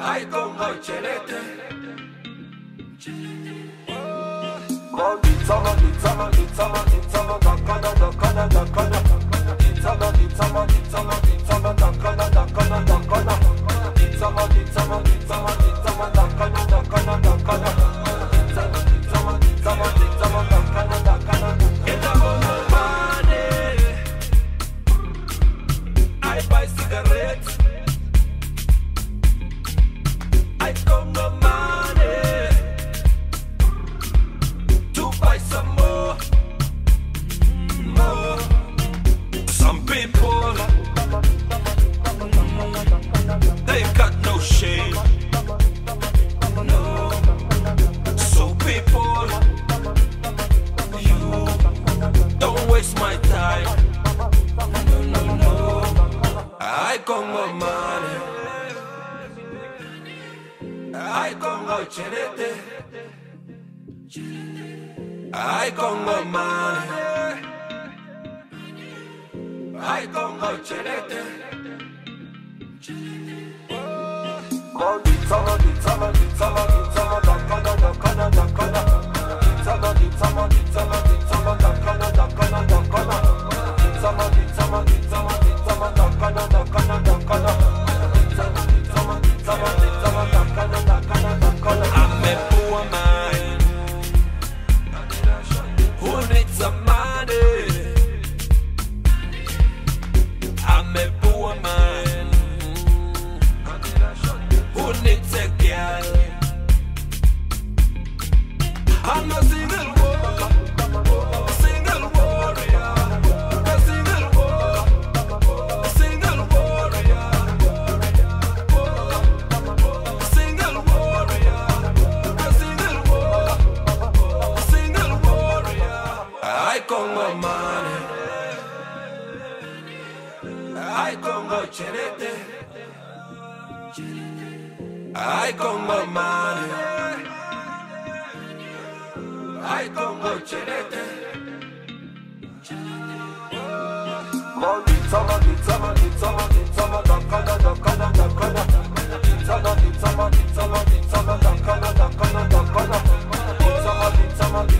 mani, ay Congo cherete. I Congo money. I Congo cherete. I Congo money. I Congo cherete. I Congo cherete, I Congo money. I Congo cherete. Single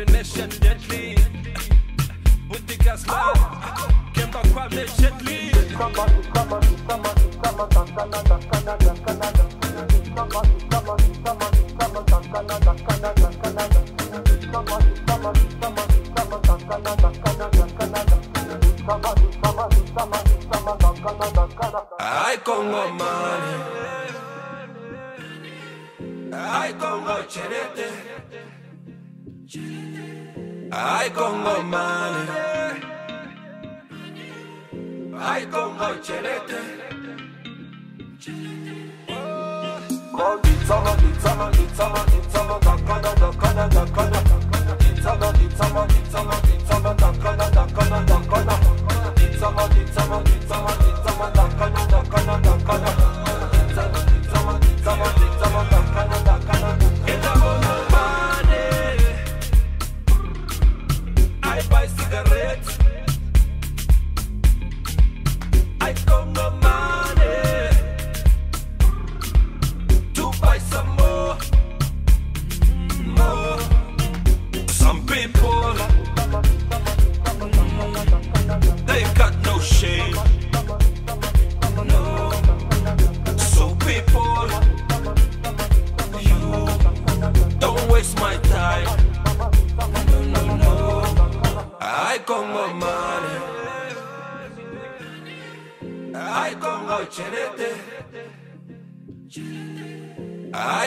Combination deadly. Boutique Aslan, Kemba Kwame Jet Li. Ay, Congo Mani. Ay, Congo Cherete. Ay, Congo Mani. Ay, Congo Cherete. I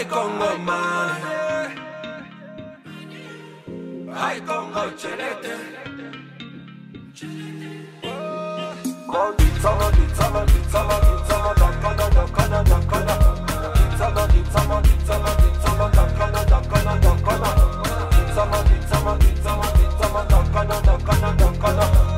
I Congo money. I Congo chenete. I'm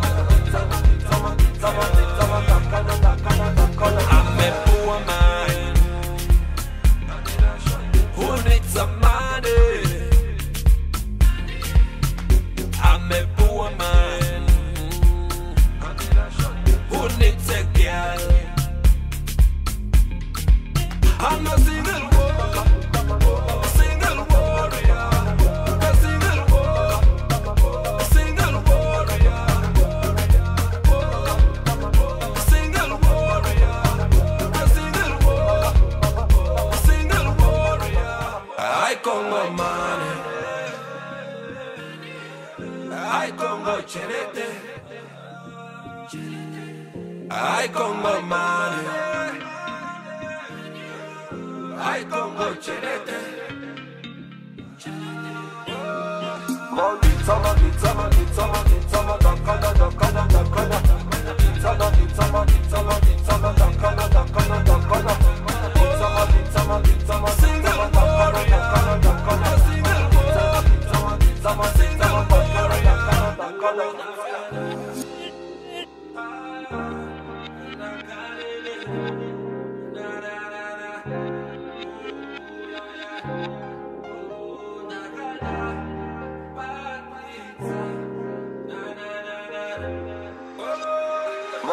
I Congo chenete, I Congo money. I Congo chenete. Single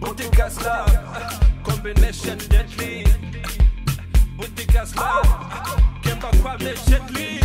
Boutique Aslam. Combination deadly. Boutique Aslam. Came kutoka kwa Meshedli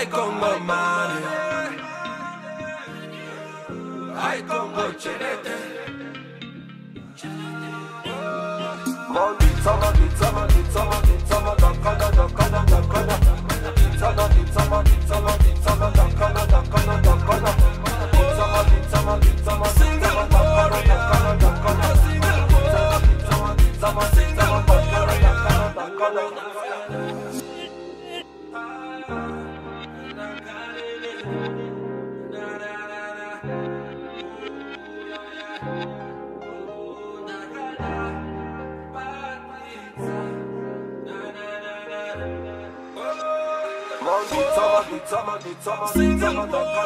I Congo money. I Congo cherete. Single warrior, Single war.